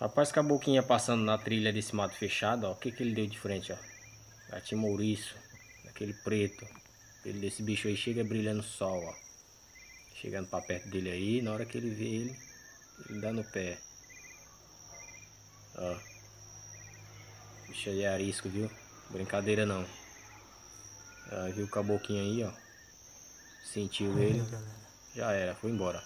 Rapaz, caboquinha passando na trilha desse mato fechado, ó. O que que ele deu de frente, ó. Gatinho mouriço. Aquele preto. Ele desse bicho aí chega brilhando sol, ó. Chegando pra perto dele aí, na hora que ele vê ele, ele dá no pé. Ó. Bicho aí é arisco, viu? Brincadeira não. Ah, viu o caboquinho aí, ó. Sentiu ele. Já era, foi embora.